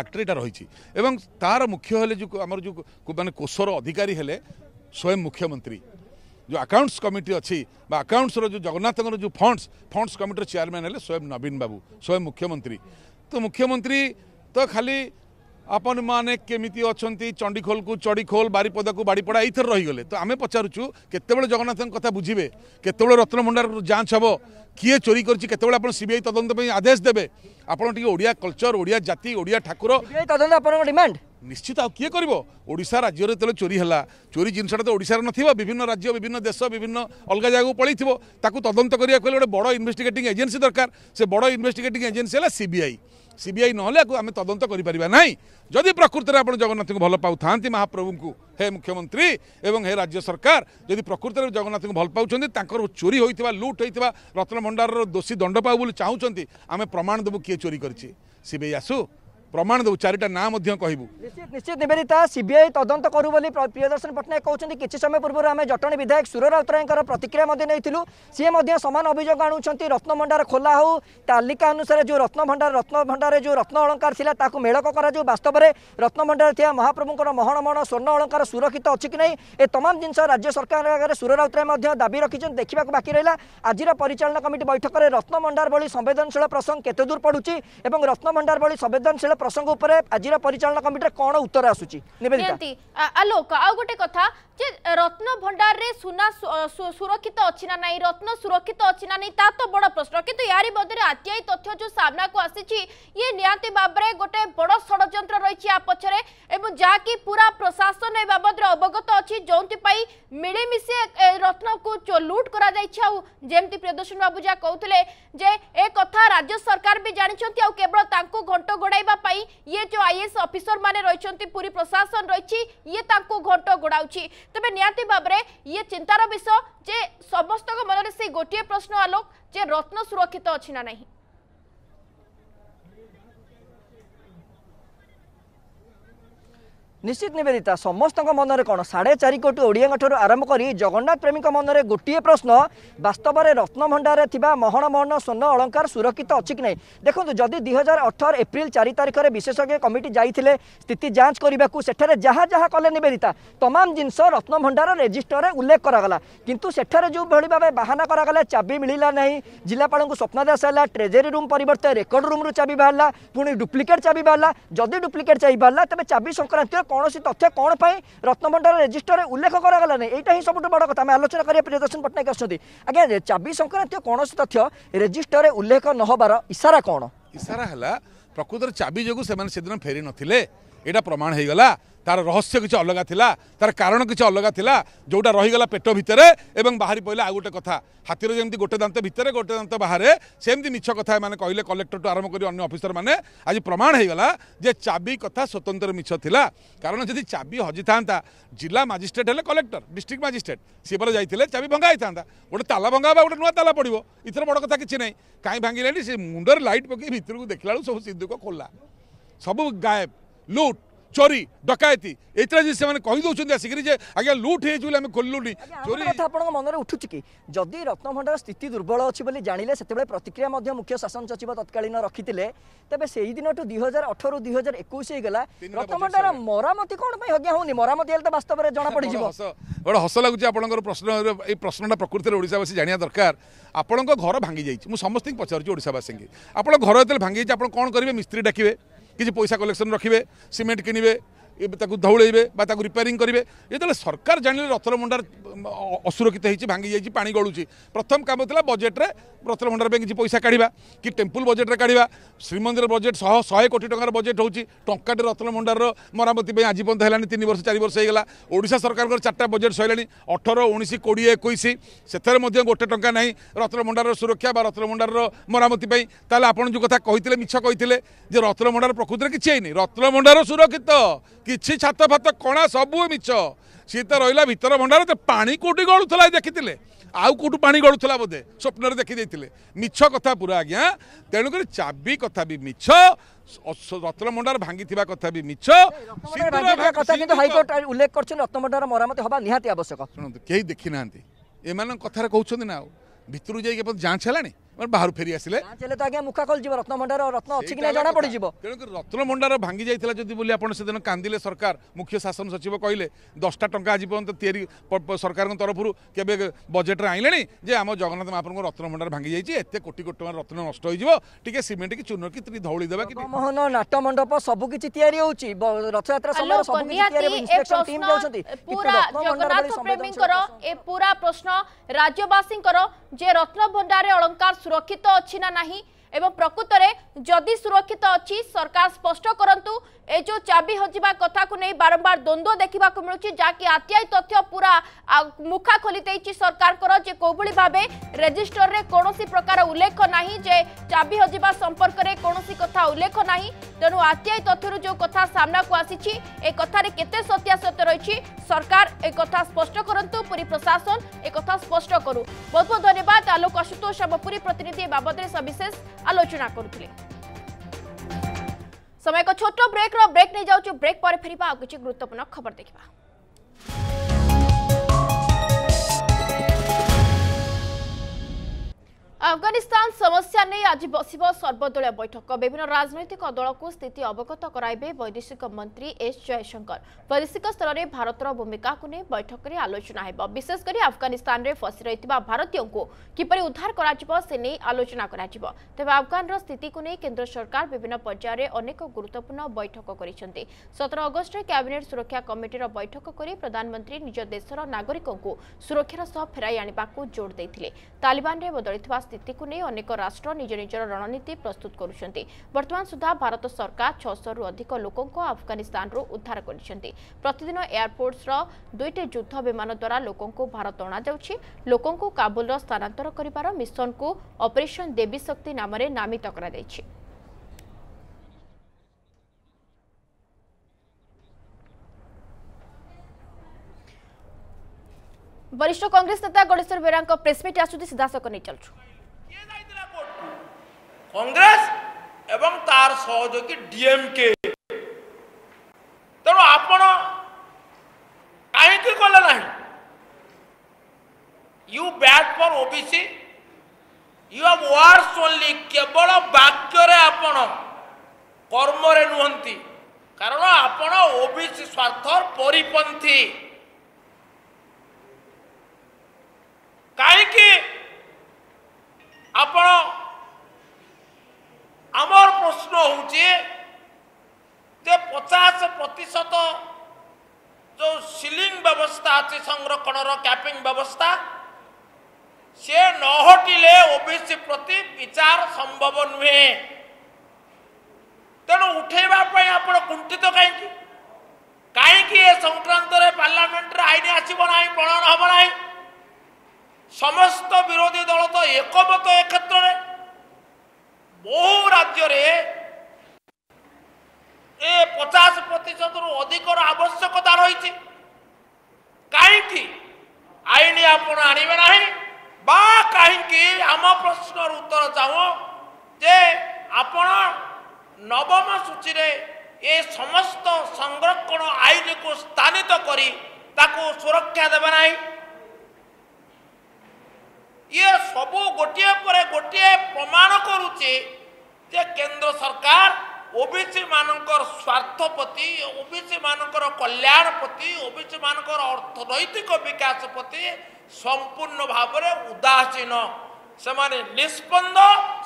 আক্টরে এটা রয়েছে এবং তার মুখ্য হলে যে আমার যে মানে কোষর অধিকারী হলে স্বয়ং মুখ্যমন্ত্রী যে আকাউন্টস কমিটি অছি বা আকাউন্টসর যে জগন্নাথঙ্কর যে ফন্ডস ফন্ডস কমিটির চেয়ারম্যান হলে স্বয়ং নবীন বাবু স্বয়ং মুখ্যমন্ত্রী তো মুখ্যমন্ত্রী তো খালি ଆପଣମାନେ କେମିତି ଅଛନ୍ତି ଚଣ୍ଡିଖୋଲକୁ ଚଡ଼ିଖୋଲ ବାରିପଦାକୁ ବାରିପଡ଼ା ଏଇଥର ରହିଗଲେ ତ ଆମେ ପଚାରୁଛୁ କେତେବେଳେ ଜଗନ୍ନାଥଙ୍କ କଥା ବୁଝିବେ କେତେବେଳେ ରତ୍ନଭଣ୍ଡାର ଯାଞ୍ଚ ହେବ କିଏ ଚୋରି କରିଛି କେତେବେଳେ ଆପଣ ସିବିଆଇ ତଦନ୍ତ ପାଇଁ ଆଦେଶ ଦେବେ ଆପଣ ଟିକେ ଓଡ଼ିଆ କଲଚର ଓଡ଼ିଆ ଜାତି ଓଡ଼ିଆ ଠାକୁର ତଦନ୍ତ ଆପଣଙ୍କ ଡିମାଣ୍ଡ ନିଶ୍ଚିତ ଆଉ କିଏ କରିବ ଓଡ଼ିଶା ରାଜ୍ୟରେ ଯେତେବେଳେ ଚୋରି ହେଲା ଚୋରି ଜିନିଷଟା ତ ଓଡ଼ିଶାରେ ନଥିବ ବିଭିନ୍ନ ରାଜ୍ୟ ବିଭିନ୍ନ ଦେଶ ବିଭିନ୍ନ ଅଲଗା ଜାଗାକୁ ପଳେଇଥିବ ତାକୁ ତଦନ୍ତ କରିବାକୁ ହେଲେ ଗୋଟେ ବଡ଼ ଇନଭେଷ୍ଟିଗେଟିଂ ଏଜେନ୍ସି ଦରକାର ସେ ବଡ଼ ଇନଭେଷ୍ଟିଗେଟିଂ ଏଜେନ୍ସି ହେଲା ସିବିଆଇ সিবিআই নহলে আমি তদন্ত করে করিপারিবা নাই যদি প্রকৃতরে আপনার জগন্নাথ ভাল পাও পাওথান্তি মহাপ্রভুঙ্কু হে মুখ্যমন্ত্রী এবং হে রাজ্য সরকার যদি প্রকৃতরে জগন্নাথ ভাল পাচ্ছেন তাঁর চোরি হয়ে লুট হয়ে রত্নভণ্ডারর দোষী দণ্ড পাও বলে চাহুন আমি প্রমাণ দেবু কি চোরি করেছি সিবিআই আসু ପ୍ରମାଣ ଦେବୁ ଚାରିଟା ନାଁ ମଧ୍ୟ କହିବୁ ନିଶ୍ଚିତ ନିବେଦିତ ସିବିଆଇ ତଦନ୍ତ କରୁ ବୋଲି ପ୍ରିୟଦର୍ଶନ ପଟ୍ଟନାୟକ କହୁଛନ୍ତି କିଛି ସମୟ ପୂର୍ବରୁ ଆମେ ଜଟଣୀ ବିଧାୟକ ସୁର ରାଉତରାୟଙ୍କର ପ୍ରତିକ୍ରିୟା ମଧ୍ୟ ନେଇଥିଲୁ ସିଏ ମଧ୍ୟ ସମାନ ଅଭିଯୋଗ ଆଣୁଛନ୍ତି ରତ୍ନଭଣ୍ଡାର ଖୋଲା ହେଉ ତାଲିକା ଅନୁସାରେ ଯେଉଁ ରତ୍ନଭଣ୍ଡାର ରତ୍ନଭଣ୍ଡାରରେ ଯେଉଁ ରତ୍ନ ଅଳଙ୍କାର ଥିଲା ତାକୁ ମେଳକ କରାଯାଉ ବାସ୍ତବରେ ରତ୍ନଭଣ୍ଡାରରେ ଥିବା ମହାପ୍ରଭୁଙ୍କର ମହଣ ମହଣ ସ୍ୱର୍ଣ୍ଣ ଅଳଙ୍କାର ସୁରକ୍ଷିତ ଅଛି କି ନାହିଁ ଏ ତମାମ ଜିନିଷ ରାଜ୍ୟ ସରକାରଙ୍କ ଆଗରେ ସୁର ରାଉତରାୟ ମଧ୍ୟ ଦାବି ରଖିଛନ୍ତି ଦେଖିବାକୁ ବାକି ରହିଲା ଆଜିର ପରିଚାଳନା କମିଟି ବୈଠକରେ ରତ୍ନଭଣ୍ଡାର ଭଳି ସମ୍ବେଦନଶୀଳ ପ୍ରସଙ୍ଗ କେତେ ଦୂର ପଡ଼ୁଛି ଏବଂ ରତ୍ନଭଣ୍ଡାର ଭଳି ସମ୍ବେଦନଶୀଳ ପ୍ରସଙ୍ଗ ଉପରେ ଆଜିର ପରିଚାଳନା କମିଟିରେ କ'ଣ ଉତ୍ତର ଆସୁଛି ଆଲୋକ ଆଉ ଗୋଟେ କଥା যে রত্ন ভণ্ডারে সোনা সুরক্ষিত অছি না নাই রত্ন সুরক্ষিত অছি না নাই তা তো বড় প্রশ্ন কিন্তু ইয়ারি বদলে আতিয়াই তথ্য যে সামনাকু আসিছি ইয়ে নিহতি ভাবে গোটে বড় ষড়যন্ত্র রয়েছে ইয়া পছরে এবং যা কি পুরা প্রশাসন এ বাবদরে অবগত অছি যোউপাই মিলিমিশি রত্নকু লুট করা যাইছে আউ যেমতি প্রিয়দর্শন বাবু যা কৌলে যে এ কথা রাজ্য সরকার বি জাঁচান আউ কেবল তাঁকু ঘণ্ট গোড়াইবা পাই ইয়ে যে আইএস অফিসর মানে রয়েছেন পুরী প্রশাসন রয়েছে ইয়ে তাঁকু ঘণ্ট গোড়াউছি ତେବେ ନିହାତି ଭାବରେ ଇଏ ଚିନ୍ତାର ବିଷୟ ଯେ ସମସ୍ତଙ୍କ ମନରେ ସେଇ ଗୋଟିଏ ପ୍ରଶ୍ନ ଆଲୋକ ଯେ ରତ୍ନ ସୁରକ୍ଷିତ ଅଛି ନା ନାହିଁ ନିଶ୍ଚିତ ନିବେଦିତା ସମସ୍ତଙ୍କ ମନରେ କ'ଣ ସାଢ଼େ ଚାରି କୋଟି ଓଡ଼ିଆଙ୍କଠାରୁ ଆରମ୍ଭ କରି ଜଗନ୍ନାଥ ପ୍ରେମୀଙ୍କ ମନରେ ଗୋଟିଏ ପ୍ରଶ୍ନ ବାସ୍ତବରେ ରତ୍ନଭଣ୍ଡାରରେ ଥିବା ମହଣ ମହଣ ସ୍ୱର୍ଣ୍ଣ ଅଳଙ୍କାର ସୁରକ୍ଷିତ ଅଛି କି ନାହିଁ ଦେଖନ୍ତୁ ଯଦି ଦୁଇ ହଜାର ଅଠର ଏପ୍ରିଲ ଚାରି ତାରିଖରେ ବିଶେଷଜ୍ଞ କମିଟି ଯାଇଥିଲେ ସ୍ଥିତି ଯାଞ୍ଚ କରିବାକୁ ସେଠାରେ ଯାହା ଯାହା କଲେ ନିବେଦିତା ତମାମ ଜିନିଷ ରତ୍ନଭଣ୍ଡାର ରେଜିଷ୍ଟରରେ ଉଲ୍ଲେଖ କରାଗଲା କିନ୍ତୁ ସେଠାରେ ଯେଉଁଭଳି ଭାବେ ବାହାନା କରାଗଲା ଚାବି ମିଳିଲା ନାହିଁ ଜିଲ୍ଲାପାଳଙ୍କୁ ସ୍ୱପ୍ନାଦାସ ହେଲା ଟ୍ରେଜେରୀ ରୁମ୍ ପରିବର୍ତ୍ତେ ରେକର୍ଡ ରୁମ୍ରୁ ଚାବି ବାହାରିଲା ପୁଣି ଡୁପ୍ଲିକେଟ୍ ଚାବି ବାହାରିଲା ଯଦି ଡୁପ୍ଲିକେଟ୍ ଚାବି ବାହାରିଲା ତେବେ ଚାବି ସଂକ୍ରାନ୍ତୀୟ କୌଣସି ତଥ୍ୟ କ'ଣ ପାଇଁ ରତ୍ନଭଣ୍ଡାର ରେଜିଷ୍ଟରରେ ଉଲ୍ଲେଖ କରାଗଲା ନାହିଁ ଏଇଟା ହିଁ ସବୁଠୁ ବଡ଼ କଥା ଆମେ ଆଲୋଚନା କରିବା ପ୍ରିୟଦର୍ଶନ ପଟ୍ଟନାୟକ ଆସୁଛନ୍ତି ଆଜ୍ଞା ଚାବି ସଂକ୍ରାନ୍ତୀୟ କୌଣସି ତଥ୍ୟ ରେଜିଷ୍ଟରରେ ଉଲ୍ଲେଖ ନ ହେବାର ଇସାରା କ'ଣ ଇସାରା ହେଲା ପ୍ରକୃତରେ ଚାବି ଯୋଗୁଁ ସେମାନେ ସେଦିନ ଫେରି ନଥିଲେ এটা প্রমাণ হয়ে গলা তার রহস্য কিছু অলগা লা তার কারণ কিছু অলগা লা যেটা রহিগলা পেট ভিতরে এবং বাহারি পড়লে আউ গোটে কথা হাতির যেমন গোটে দাঁত ভিতরে গোটে দাঁত বাহারে সেমি মিছ কথা এমনি কহিলে কলেক্টরটু আরম্ভ করে অন্য অফিসর মানে আজ প্রমাণ হয়ে গলা যে চাবি কথা স্বতন্ত্র মিছ লা কারণ যদি চাবি হজি থাকে জেলা মাজিষ্ট্রেট হলে কলেক্টর ডিস্ট্রিক্ট মাজিষ্ট্রেট সে পরে যাই চাবি ভঙ্গা হয়ে থাকে গোটে তালা ভঙ্গা হওয়া গোটে নয় তালা পড়ব এর বড় কথা কিছু নাই কাই ভাঙ্গিলে সে মুন্ডর লাইট পকাই ভিতরক দেখলা সব সিন্ধুক খোলা সব গায়েব ଲୁଟ୍ ଚୋରି ଡକାୟତି ଏଥିରେ ଯଦି ସେମାନେ କହିଦେଉଛନ୍ତି ଆସିକରି ଯେ ଆଜ୍ଞା ଲୁଟ୍ ହେଇଛି ବୋଲି ଆମେ ଖୋଲିଲୁନି ଚୋରି କଥା ଆପଣଙ୍କ ମନରେ ଉଠୁଛି କି ଯଦି ରତ୍ନଭଣ୍ଡାର ସ୍ଥିତି ଦୁର୍ବଳ ଅଛି ବୋଲି ଜାଣିଲେ ସେତେବେଳେ ପ୍ରତିକ୍ରିୟା ମଧ୍ୟ ମୁଖ୍ୟ ଶାସନ ସଚିବ ତତ୍କାଳୀନ ରଖିଥିଲେ ତେବେ ସେହିଦିନଠୁ ଦୁଇ ହଜାର ଅଠରରୁ ଦୁଇ ହଜାର ଏକୋଇଶ ହେଇଗଲା ରତ୍ନଭଣ୍ଡାର ମରାମତି କ'ଣ ପାଇଁ ଆଜ୍ଞା ହେଉନି ମରାମତି ହେଲେ ତ ବାସ୍ତବରେ ଜଣାପଡ଼ିଯିବ ଗୋଟେ ହସ ଲାଗୁଛି ଆପଣଙ୍କର ପ୍ରଶ୍ନ ଏଇ ପ୍ରଶ୍ନଟା ପ୍ରକୃତିରେ ଓଡ଼ିଶାବାସୀ ଜାଣିବା ଦରକାର ଆପଣଙ୍କ ଘର ଭାଙ୍ଗି ଯାଇଛି ମୁଁ ସମସ୍ତଙ୍କୁ ପଚାରୁଛି ଓଡ଼ିଶାବାସୀଙ୍କି ଆପଣ ଘର ଯେତେବେଳେ ଭାଙ୍ଗି ଯାଇଛି ଆପଣ କ'ଣ କରିବେ ମିସ୍ତ୍ରୀ ଡାକିବେ কিছু পয়সা কলেকশন রখিবে সিমেন্ট কিনিবে ତାକୁ ଧଉଳେଇବେ ବା ତାକୁ ରିପେୟାରିଂ କରିବେ ଯେତେବେଳେ ସରକାର ଜାଣିଲେ ରଥର ମୁଣ୍ଡାର ଅସୁରକ୍ଷିତ ହେଇଛି ଭାଙ୍ଗି ଯାଇଛି ପାଣି ଗଳୁଛି ପ୍ରଥମ କାମ ଥିଲା ବଜେଟ୍ରେ ରଥର ମୁଣ୍ଡାର ପାଇଁ କିଛି ପଇସା କାଢ଼ିବା କି ଟେମ୍ପୁଲ ବଜେଟ୍ରେ କାଢ଼ିବା ଶ୍ରୀମନ୍ଦିର ବଜେଟ୍ ଶହ ଶହେ କୋଟି ଟଙ୍କାର ବଜେଟ୍ ହେଉଛି ଟଙ୍କାଟେ ରତ୍ନ ଭଣ୍ଡାରର ମରାମତି ପାଇଁ ଆଜି ପର୍ଯ୍ୟନ୍ତ ହେଲାଣି ତିନି ବର୍ଷ ଚାରି ବର୍ଷ ହେଇଗଲା ଓଡ଼ିଶା ସରକାରଙ୍କର ଚାରିଟା ବଜେଟ୍ ସରିଲାଣି ଅଠର ଉଣେଇଶ କୋଡ଼ିଏ ଏକୋଇଶ ସେଥିରେ ମଧ୍ୟ ଗୋଟେ ଟଙ୍କା ନାହିଁ ରତ୍ନଭଣ୍ଡାରର ସୁରକ୍ଷା ବା ରତ୍ନଭଣ୍ଡାରର ମରାମତି ପାଇଁ ତାହେଲେ ଆପଣ ଯେଉଁ କଥା କହିଥିଲେ ମିଛ କହିଥିଲେ ଯେ ରତ୍ନଭଣ୍ଡାର ପ୍ରକୃତିରେ କିଛି ହେଇନି ରତ୍ନଭଣ୍ଡାର ସୁରକ୍ଷିତ କିଛି ଛାତ ଫାତ କଣା ସବୁ ମିଛ ସିଏ ତ ରହିଲା ভিতর ভণ্ডার ତ ପାଣି କେଉଁଠି ଗଳୁଥିଲା ଦେଖିଥିଲେ ଆଉ କେଉଁଠୁ ପାଣି ଗଳୁଥିଲା ବୋଧେ ସ୍ୱପ୍ନରେ ଦେଖିଦେଇଥିଲେ ମିଛ କଥା ପୁରା ଆଜ୍ଞା ତେଣୁକରି ଚାବି କଥା ବି ମିଛ রত্নমন্ডার ভাঙ্গিথিবা কথা বি মিছ কথা কিন্তু হাইকোর্ট উল্লেখ করছেন রত্নমন্ডার মরামতি হওয়া নিহতি আবশ্যক শুনুন কে দেখি না এমানক কথারে কহুছন্তি না ভিতর যাই যাঞ্চ হলানি ବାହାରୁ ଫେରି ଆସିଲେ ହେଲେ ତ ଆଜ୍ଞା ମୁଖା ଖୋଲିଯିବ ରତ୍ନଭଣ୍ଡାର ରତ୍ନ ଅଛି କି ନା ଜଣା ପଡ଼ିଯିବ ତେଣୁକରି ରତ୍ନଭଣ୍ଡାର ଭାଙ୍ଗି ଯାଇଥିଲା ଯଦି ବୋଲି ଆପଣ ସେଦିନ କାନ୍ଦିଲେ ସରକାର ମୁଖ୍ୟ ଶାସନ ସଚିବ କହିଲେ ଦଶଟା ଟଙ୍କା ଆଜି ପର୍ଯ୍ୟନ୍ତ ତିଆରି ସରକାରଙ୍କ ତରଫରୁ କେବେ ବଜେଟ୍ରେ ଆଣିଲେଣି ଯେ ଆମ ଜଗନ୍ନାଥ ମହାପ୍ରଭୁଙ୍କ ରତ୍ନଭଣ୍ଡାର ଭାଙ୍ଗି ଯାଇଛି ଏତେ କୋଟି କୋଟି ଟଙ୍କାର ରତ୍ନ ନଷ୍ଟ ହେଇଯିବ ଟିକେ ସିମେଣ୍ଟ କି ଚୂନ କି ଧଉଳି ଦେବା କି ମୋହନ ନାଟ ମଣ୍ଡପ ସବୁ କିଛି ତିଆରି ହେଉଛି ରଥଯାତ୍ରା ସମୟରେ ସବୁ କିଛି ତିଆରି ଇନ୍ସପେକ୍ସନ ଟିମ୍ ଯାଉଛନ୍ତି ପୁରା ଜଗନ୍ନାଥ ପ୍ରେମୀଙ୍କର ଏ ପୁରା ପ୍ରଶ୍ନ ରାଜ୍ୟବାସୀଙ୍କର ଯେ ରତ୍ନଭଣ୍ଡାରରେ ଅଳଙ୍କାର सुरक्षित तो अच्छी ना नहीं এবং প্রকৃতরে যদি সুরক্ষিত অছি সরকার স্পষ্ট করতু এ যে চাবি হজিবা কথাকু নেই বারম্বার দ্বন্দ্ব দেখা মিলুছি যা কি আরটিআই তথ্য পুরা মুখা খোলি দেইছি সরকারকর যে কোভাবে ভাবে রেজিষ্টরে কোণী প্রকার উল্লেখ না যে চাবি হজিবা সম্পর্কে কোণী কথা উল্লেখ না তেণু আরটিআই তথ্যর যে কথা সামনাকু আসিছি এ কথার কেতে সত্যাসত্য রয়েছে সরকার এ কথা স্পষ্ট করতু পুরী প্রশাসন এ কথা স্পষ্ট করু বহুত বহুত ধন্যবাদ আলোক আশুতোষ আমার পুরী প্রতিনিধি এ বাবদে সবিশেষ ଆଲୋଚନା କରୁଥିଲେ ସମୟ ଏକ ଛୋଟ ବ୍ରେକ୍ର ବ୍ରେକ୍ ନେଇ ଯାଉଛୁ ବ୍ରେକ୍ ପରେ ଫେରିବା ଆଉ କିଛି ଗୁରୁତ୍ୱପୂର୍ଣ୍ଣ ଖବର ଦେଖିବା আফগানিস্তান সমস্যা নিয়ে আজ বসব সর্বদলীয় বৈঠক বিভিন্ন রাজনৈতিক দলক স্থিতি অবগত করাইবে বৈদেশিক মন্ত্রী এস জয়শঙ্কর বৈদেশিক স্তরের ভারতর ভূমিকা নিয়ে বৈঠকের আলোচনা হব বিশেষ করে আফগানিস্তানের ফসি রয়েছে ভারতীয় কিপর উদ্ধার করা সে নিয়ে আলোচনা করা তবে আফগানর স্থিতি নিয়ে কেন্দ্র সরকার বিভিন্ন পর্যায়ে অনেক গুরুত্বপূর্ণ বৈঠক করেছেন সতের অগস্ট ক্যাবিনেট সুরক্ষা কমিটির বৈঠক করে প্রধানমন্ত্রী নিজ দেশর নাগরিক সুরক্ষার সহ ফেরাই আনবাক জোর দিয়ে তালিবানের বদলি ସ୍ଥିତିକୁ ନେଇ ଅନେକ ରାଷ୍ଟ୍ର ନିଜ ନିଜର ରଣନୀତି ପ୍ରସ୍ତୁତ କରୁଛନ୍ତି ବର୍ତ୍ତମାନ ସୁଦ୍ଧା ଭାରତ ସରକାର ଛଅଶହରୁ ଅଧିକ ଲୋକଙ୍କୁ ଆଫଗାନିସ୍ତାନରୁ ଉଦ୍ଧାର କରିଛନ୍ତି ପ୍ରତିଦିନ ଏୟାରଫୋର୍ସର ଦୁଇଟି ଯୁଦ୍ଧ ବିମାନ ଦ୍ୱାରା ଲୋକଙ୍କୁ ଭାରତ ଅଣାଯାଉଛି ଲୋକଙ୍କୁ କାବୁଲର ସ୍ଥାନାନ୍ତର କରିବାର ମିଶନକୁ ଅପରେସନ୍ ଦେବୀ ଶକ୍ତି ନାମରେ ନାମିତ କରାଯାଇଛି ବରିଷ୍ଠ କଂଗ୍ରେସ ନେତା ଗଣେଶ୍ୱର ବେହେରାଙ୍କ ପ୍ରେସମିଟ୍ ଆସୁଛି ସିଧାସଖ ନେଇ ଚାଲୁଛୁ কংগ্রেস এবং তার সহযোগী ডিএমকে ତେଣୁ ଆପଣ କାହିଁକି କଲେ ନାହିଁ you bat for OBC you have words only କେବଳ ବାକ୍ୟରେ ଆପଣ କର୍ମରେ ନୁହନ୍ତି କାରଣ ଆପଣ ଓବିସି ସ୍ୱାର୍ଥ ପରିପନ୍ଥୀ କାହିଁକି ଆପଣ আমার প্রশ্ন হচ্ছে যে পচাশ প্রতিশত যে সিলিং ব্যবস্থা আছে সংরক্ষণর ক্যাপিং ব্যবস্থা সে নহটিলে ওবিসি প্রতি বিচার সম্ভব নুহে তেণু উঠাইবা আপনার কুণ্ঠিত কী কী এ সংক্রান্তরে পার্লামেন্টের আইন আসব না প্রণয়ন হব না সমস্ত বিরোধী দল তো একমত এক্ষেত্রে ବହୁ ରାଜ୍ୟରେ ଏ ପଚାଶ ପ୍ରତିଶତରୁ ଅଧିକର ଆବଶ୍ୟକତା ରହିଛି କାହିଁକି ଆଇନ ଆପଣ ଆଣିବେ ନାହିଁ ବା କାହିଁକି ଆମ ପ୍ରଶ୍ନର ଉତ୍ତର ଚାହୁଁ ଯେ ଆପଣ ନବମ ସୂଚୀରେ ଏ ସମସ୍ତ ସଂରକ୍ଷଣ ଆଇନକୁ ସ୍ଥାନିତ କରି ତାକୁ ସୁରକ୍ଷା ଦେବେ ନାହିଁ ଇଏ ସବୁ ଗୋଟିଏ ପରେ ଗୋଟିଏ ପ୍ରମାଣ କରୁଛି ଯେ କେନ୍ଦ୍ର ସରକାର ଓବିସି ମାନଙ୍କର ସ୍ୱାର୍ଥ ପ୍ରତି ଓବିସି ମାନଙ୍କର କଲ୍ୟାଣ ପ୍ରତି ଓବିସି ମାନଙ୍କର ଅର୍ଥନୈତିକ ବିକାଶ ପ୍ରତି ସମ୍ପୂର୍ଣ୍ଣ ଭାବରେ ଉଦାସୀନ ସେମାନେ ନିଷ୍ପନ୍ଦ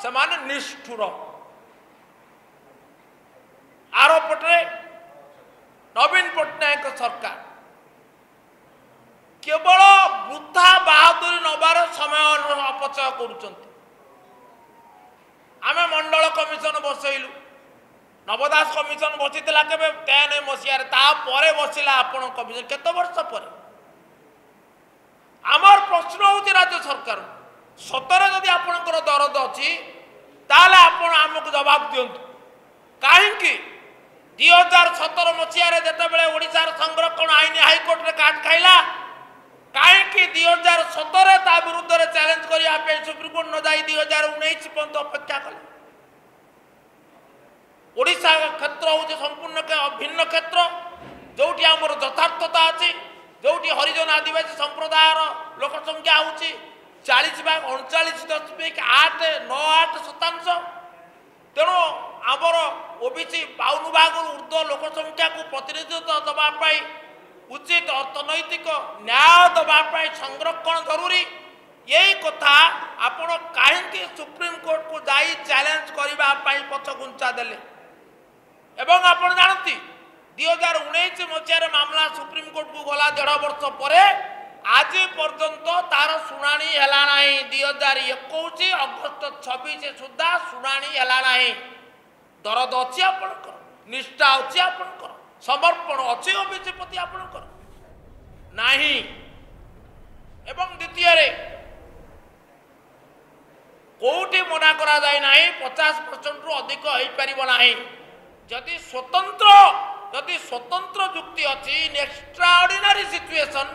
ସେମାନେ ନିଷ୍ଠୁର ଆର ପଟରେ ନବୀନ ପଟ୍ଟନାୟକ ସରକାର কেবল বৃথা বাহাদুর নবার সময় অপচয় করছেন আমি মন্ডল কমিশন বসাইলু নবদাস কমিশন বসি কেবে তেয়ানবে মশিয়ার তাপরে বসিলা আপনার কমিশন কত বর্ষ পরে আমার প্রশ্ন হচ্ছে রাজ্য সরকার সতরে যদি আপনার দরদ অলে আপনার আমি জবাব দিও কী দুই হাজার সতের মশিয়ার যেতবে ওড়শার সংরক্ষণ আইন হাইকোর্টে কাট খাইলা କାହିଁକି ଦୁଇ ହଜାର ସତର ତା ବିରୁଦ୍ଧରେ ଚ୍ୟାଲେଞ୍ଜ କରିବା ପାଇଁ ସୁପ୍ରିମକୋର୍ଟ ନ ଯାଇ ଦୁଇ ହଜାର ଉଣେଇଶ ପର୍ଯ୍ୟନ୍ତ ଅପେକ୍ଷା କଲେ ଓଡ଼ିଶା କ୍ଷେତ୍ର ହେଉଛି ସମ୍ପୂର୍ଣ୍ଣ ଭିନ୍ନ କ୍ଷେତ୍ର ଯେଉଁଠି ଆମର ଯଥାର୍ଥତା ଅଛି ଯେଉଁଠି ହରିଜନ ଆଦିବାସୀ ସମ୍ପ୍ରଦାୟର ଲୋକ ସଂଖ୍ୟା ହେଉଛି ଚାଳିଶ ବା ଅଣଚାଳିଶ ଦଶମିକ ଆଠ ନଅ ଆଠ ଶତାଂଶ ତେଣୁ ଆମର ଓ ବି ସି ବାଉନ ଭାଗରୁ ଉର୍ଦ୍ଧ୍ୱ ଲୋକ ସଂଖ୍ୟାକୁ ପ୍ରତିନିଧିତ୍ୱ ଦେବା ପାଇଁ ଉଚିତ ଅର୍ଥନୈତିକ ନ୍ୟାୟ ଦେବା ପାଇଁ ସଂରକ୍ଷଣ ଜରୁରୀ ଏଇ କଥା ଆପଣ କାହିଁକି ସୁପ୍ରିମକୋର୍ଟକୁ ଯାଇ ଚ୍ୟାଲେଞ୍ଜ କରିବା ପାଇଁ ପଛଘୁଞ୍ଚା ଦେଲେ ଏବଂ ଆପଣ ଜାଣନ୍ତି ଦୁଇ ହଜାର ଉଣେଇଶ ମସିହାରେ ମାମଲା ସୁପ୍ରିମକୋର୍ଟକୁ ଗଲା ଦେଢ଼ ବର୍ଷ ପରେ ଆଜି ପର୍ଯ୍ୟନ୍ତ ତାର ଶୁଣାଣି ହେଲା ନାହିଁ ଦୁଇ ହଜାର ଏକୋଇଶ ଅଗଷ୍ଟ ଛବିଶ ସୁଦ୍ଧା ଶୁଣାଣି ହେଲା ନାହିଁ ଦରଦ ଅଛି ଆପଣଙ୍କର ନିଷ୍ଠା ଅଛି ଆପଣଙ୍କର ସମର୍ପଣ ଅଛି ଅଭିଜ୍ଞ ପ୍ରତି ଆପଣଙ୍କର ନାହିଁ ଏବଂ ଦ୍ୱିତୀୟରେ କେଉଁଠି ମନା କରାଯାଏ ନାହିଁ ପଚାଶ ପରସେଣ୍ଟରୁ ଅଧିକ ହେଇପାରିବ ନାହିଁ ଯଦି ସ୍ୱତନ୍ତ୍ର ଯଦି ସ୍ୱତନ୍ତ୍ର ଯୁକ୍ତି ଅଛି extraordinary situation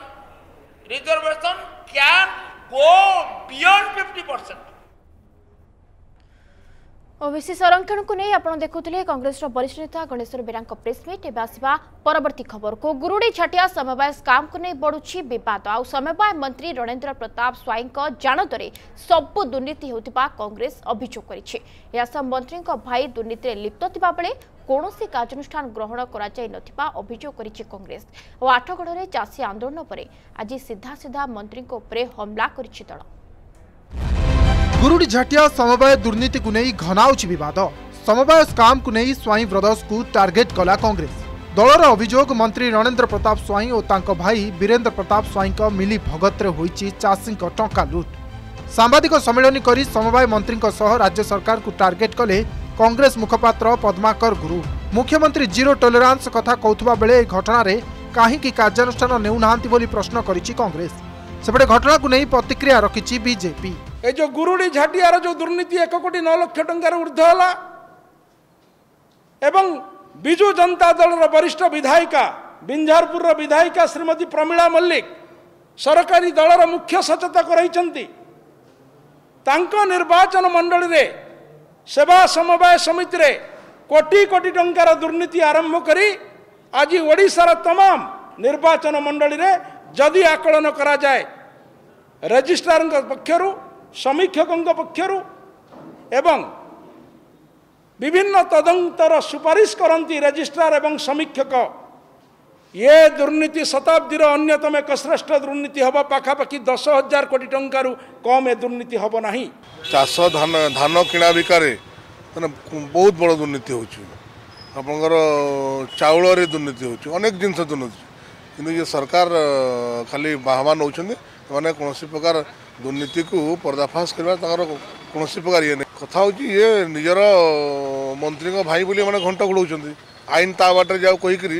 reservation can go beyond fifty percent OBC ସଂରକ୍ଷଣକୁ ନେଇ ଆପଣ ଦେଖୁଥିଲେ କଂଗ୍ରେସର ବରିଷ୍ଠ ନେତା ଗଣେଶ୍ୱର ବେରାଙ୍କ ପ୍ରେସମିଟ୍ ଏବେ ଆସିବା ପରବର୍ତ୍ତୀ ଖବରକୁ ଗୁରୁଡ଼ି ଛାଟିଆ ସମବାୟ ସ୍କାମ୍କୁ ନେଇ ବଢ଼ୁଛି ବିବାଦ ଆଉ ସମବାୟ ମନ୍ତ୍ରୀ ରଣେନ୍ଦ୍ର ପ୍ରତାପ ସ୍ୱାଇଁଙ୍କ ଜାଣତରେ ସବୁ ଦୁର୍ନୀତି ହେଉଥିବା କଂଗ୍ରେସ ଅଭିଯୋଗ କରିଛି ଏହା ସହ ମନ୍ତ୍ରୀଙ୍କ ଭାଇ ଦୁର୍ନୀତିରେ ଲିପ୍ତ ଥିବାବେଳେ କୌଣସି କାର୍ଯ୍ୟାନୁଷ୍ଠାନ ଗ୍ରହଣ କରାଯାଇନଥିବା ଅଭିଯୋଗ କରିଛି କଂଗ୍ରେସ ଓ ଆଠଗଡ଼ରେ ଚାଷୀ ଆନ୍ଦୋଳନ ପରେ ଆଜି ସିଧାସିଧା ମନ୍ତ୍ରୀଙ୍କ ଉପରେ ହମଲା କରିଛି ଦଳ गुरुडी झाटिया समवाय दुर्नीति को नहीं घनाऊँच बद समवाय स्काम को नहीं स्वाई ब्रदर्स को टार्गेट कला कंग्रेस दलर अभोग मंत्री रणेन्द्र प्रताप स्वाई और भाई बीरेन्द्र प्रताप स्वाई मिली भगत हो चाषी टा लुट सांबादिक सम्मिलन कर समवाय मंत्री राज्य सरकार को टार्गेट कले कंग्रेस मुखपात्र पद्माकर गुरु मुख्यमंत्री जीरो टलरांस कथा कहता बेले घटन कहीं कार्यानुषान नेऊना प्रश्न कर सेपटे घटना को नहीं प्रतिक्रिया रखी बीजेपी এই ଯେଉଁ ଗୁରୁଡ଼ି ଝାଟିଆର ଯେଉଁ ଦୁର୍ନୀତି ଏକ କୋଟି ନଅ ଲକ୍ଷ ଟଙ୍କାର ଉର୍ଦ୍ଧ୍ୱ ହେଲା ଏବଂ ବିଜୁ ଜନତା ଦଳର ବରିଷ୍ଠ ବିଧାୟିକା ବିଞ୍ଝାରପୁରର ବିଧାୟିକା ଶ୍ରୀମତୀ ପ୍ରମିଳା ମଲ୍ଲିକ ସରକାରୀ ଦଳର ମୁଖ୍ୟ ସଚେତକ ରହିଛନ୍ତି ତାଙ୍କ ନିର୍ବାଚନ ମଣ୍ଡଳୀରେ ସେବା ସମବାୟ ସମିତିରେ କୋଟି କୋଟି ଟଙ୍କାର ଦୁର୍ନୀତି ଆରମ୍ଭ କରି ଆଜି ଓଡ଼ିଶାର ତମାମ ନିର୍ବାଚନ ମଣ୍ଡଳୀରେ ଯଦି ଆକଳନ କରାଯାଏ ରେଜିଷ୍ଟ୍ରାରଙ୍କ ପକ୍ଷରୁ ସମୀକ୍ଷକଙ୍କ ପକ୍ଷରୁ ଏବଂ ବିଭିନ୍ନ ତଦନ୍ତର ସୁପାରିଶ କରନ୍ତି ରେଜିଷ୍ଟ୍ରାର ଏବଂ ସମୀକ୍ଷକ ଏ ଦୁର୍ନୀତି ଶତାବ୍ଦୀର ଅନ୍ୟତମ ଏକ ଶ୍ରେଷ୍ଠ ଦୁର୍ନୀତି ହେବ ପାଖାପାଖି ଦଶ ହଜାର କୋଟି ଟଙ୍କାରୁ କମ୍ ଏ ଦୁର୍ନୀତି ହେବ ନାହିଁ ଚାଷ ଧାନ ଧାନ କିଣା ବିକାରେ ମାନେ ବହୁତ ବଡ଼ ଦୁର୍ନୀତି ହେଉଛି ଆପଣଙ୍କର ଚାଉଳରେ ଦୁର୍ନୀତି ହେଉଛି ଅନେକ ଜିନିଷ ଦୁର୍ନୀତି କିନ୍ତୁ ଇଏ ସରକାର ଖାଲି ବାହାବା ନେଉଛନ୍ତି ସେମାନେ କୌଣସି ପ୍ରକାର ଦୁର୍ନୀତିକୁ ପର୍ଦ୍ଦାଫାଶ କରିବା ତାଙ୍କର କୌଣସି ପ୍ରକାର ଇଏ ନାହିଁ କଥା ହେଉଛି ଇଏ ନିଜର ମନ୍ତ୍ରୀଙ୍କ ଭାଇ ବୋଲି ଏମାନେ ଘଣ୍ଟ ଘୋଡ଼ଉଛନ୍ତି ଆଇନ ତା ବାଟରେ ଯାଉ କହିକିରି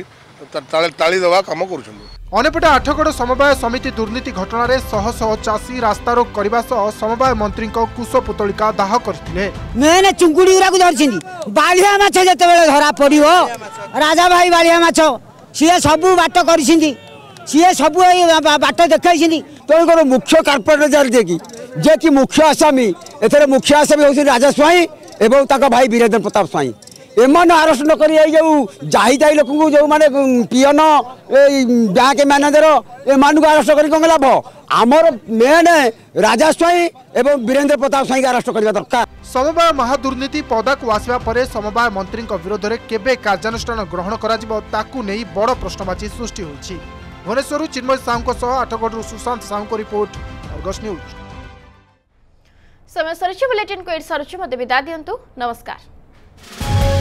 ତାଳି ଦେବା କାମ କରୁଛନ୍ତି ଅନ୍ୟପଟେ ଆଠଗଡ଼ ସମବାୟ ସମିତି ଦୁର୍ନୀତି ଘଟଣାରେ ଶହ ଶହ ଚାଷୀ ରାସ୍ତାରୋକ କରିବା ସହ ସମବାୟ ମନ୍ତ୍ରୀଙ୍କ କୁଶ ପୁତଳିକା ଦାହ କରିଥିଲେ ମେନ୍ ଚୁଙ୍କୁଡ଼ି ଗୁଡ଼ାକୁ ଧରିଛନ୍ତି ବାଳିଆ ମାଛ ଯେତେବେଳେ ଧରା ପଡ଼ିବ ରାଜା ଭାଇ ବାଳିଆ ମାଛ ସିଏ ସବୁ ବାଟ କରିଛନ୍ତି ସିଏ ସବୁ ଏଇ ବାଟ ଦେଖାଇଛନ୍ତି ତେଣୁକର ମୁଖ୍ୟ କାର୍ପୋରେଟର ଯିଏକି ଯିଏକି ମୁଖ୍ୟ ଆସାମୀ ଏଥିରେ ମୁଖ୍ୟ ଆସାମୀ ହେଉଛନ୍ତି ରାଜା ସ୍ୱାଇଁ ଏବଂ ତାଙ୍କ ଭାଇ ବୀରେନ୍ଦ୍ର ପ୍ରତାପ ସ୍ୱାଇଁ ଏମାନେ ଆରେଷ୍ଟ ନ କରି ଏଇ ଯେଉଁ ଜାହିତାହି ଲୋକଙ୍କୁ ଯେଉଁମାନେ ପିଅନ ଏଇ ବ୍ୟାଙ୍କ ମ୍ୟାନେଜର ଏମାନଙ୍କୁ ଆରେଷ୍ଟ କରି କ'ଣ ଲାଭ ଆମର ମେନ୍ ରାଜା ସ୍ୱାଇଁ ଏବଂ ବୀରେନ୍ଦ୍ର ପ୍ରତାପ ସ୍ୱାଇଁଙ୍କୁ ଆରେଷ୍ଟ କରିବା ଦରକାର ସମବାୟ ମହାଦୁର୍ନୀତି ପଦାକୁ ଆସିବା ପରେ ସମବାୟ ମନ୍ତ୍ରୀଙ୍କ ବିରୋଧରେ କେବେ କାର୍ଯ୍ୟାନୁଷ୍ଠାନ ଗ୍ରହଣ କରାଯିବ ତାକୁ ନେଇ ବଡ଼ ପ୍ରଶ୍ନବାଚୀ ସୃଷ୍ଟି ହୋଇଛି भुवनेश्वर चिन्मय साहू को सह आठगढ़ सुशान्त साहू रिपोर्ट अर्गस न्यूज समय सरुचि बुलेटिन को एड सरुचि मध्ये विदा दियंतु नमस्कार